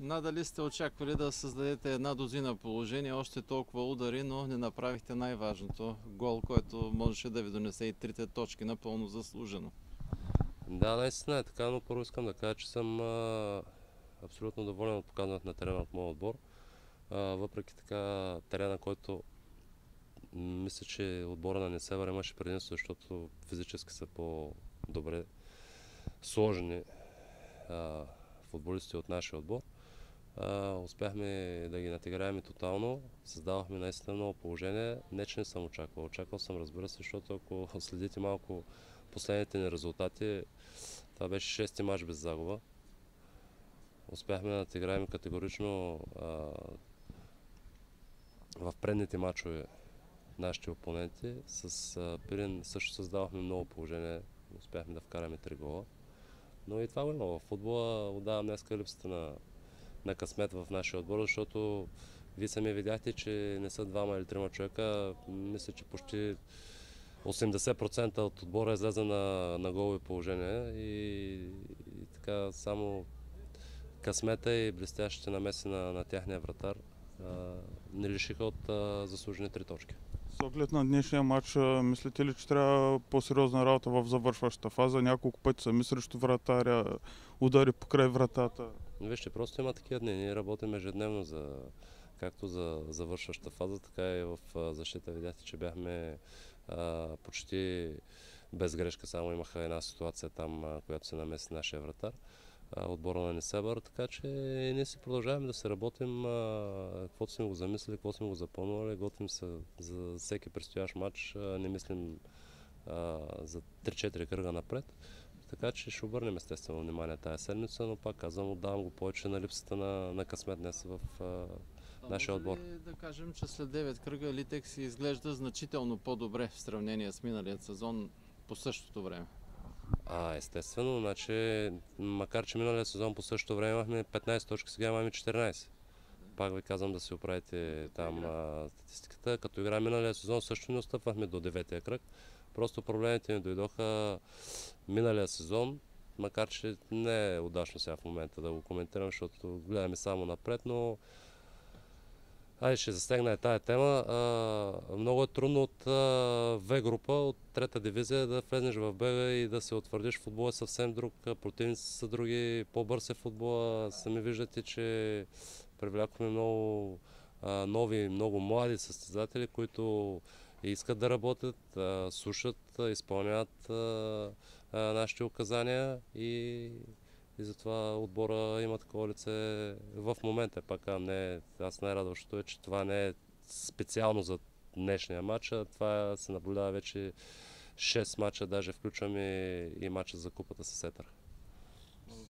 Надали сте очаквали да създадете една дозина положение, още толкова удари, но не направихте най-важното гол, който можеше да ви донесе и трите точки напълно заслужено. Да, наистина е така, но първо искам да кажа, че съм а, абсолютно доволен от показването на терена от моят отбор. А, въпреки така терена, който мисля, че отбора на Несевър имаше предимство, защото физически са по-добре сложени а, футболисти от нашия отбор. А, успяхме да ги натиграем тотално, създавахме наистина много положение. Не, че не съм очаквал. Очаквал съм, разбира се, защото ако следите малко последните ни резултати, това беше шести матч без загуба. Успяхме да натиграем категорично а, в предните матчове нашите опоненти. С а, Пирин също създавахме много положение. Успяхме да вкараме три гола. Но и това го има. В футбола отдавам днес липсата на, на късмет в нашия отбор, защото вие сами видяхте, че не са двама или трима човека. Мисля, че почти 80% от отбора излезе на, на голови положение и, и така само късмета и блестящите намеси на, на тяхния вратар не лишиха от а, заслужени три точки. С оглед на днешния матч, мислите ли, че трябва по-сериозна работа в завършващата фаза? Няколко пъти сами срещу вратаря, удари покрай вратата. Вижте, просто има такива дни. Ние работим ежедневно за, както за завършваща фаза, така и в защита. Видяхте, че бяхме а, почти без грешка. Само имаха една ситуация там, а, която се намеси нашия вратар отбора на Несебър, така че ние си продължаваме да се работим, каквото сме го замислили, какво сме го запълнували, готвим се за всеки предстоящ матч, не мислим а, за 3-4 кръга напред. Така че ще обърнем естествено внимание тази седмица, но пак казвам, отдавам го повече на липсата на, на късмет днес в а, нашия отбор. ли да кажем, че след 9 кръга Литек си изглежда значително по-добре в сравнение с миналият сезон по същото време? А, естествено, значи, макар че миналия сезон по същото време имахме 15 точки, сега имаме 14. Пак ви казвам да си оправите там а, статистиката. Като игра миналия сезон също не отстъпвахме до 9-я кръг. Просто проблемите ни дойдоха миналия сезон, макар че не е удачно сега в момента да го коментирам, защото гледаме само напред, но Айде ще засегна и тая тема. А, много е трудно от В група, от трета дивизия да влезеш в Б и да се утвърдиш. Футбол е съвсем друг, противници са други, по-бърз е футбола. Сами виждате, че привлякохме много а, нови, много млади състезатели, които искат да работят, а, слушат, изпълняват нашите указания и и затова отбора има такова лице в момента. Пак а не, аз най-радващото е, че това не е специално за днешния матч, а това се наблюдава вече 6 мача, даже включваме и матча за купата с Сетър.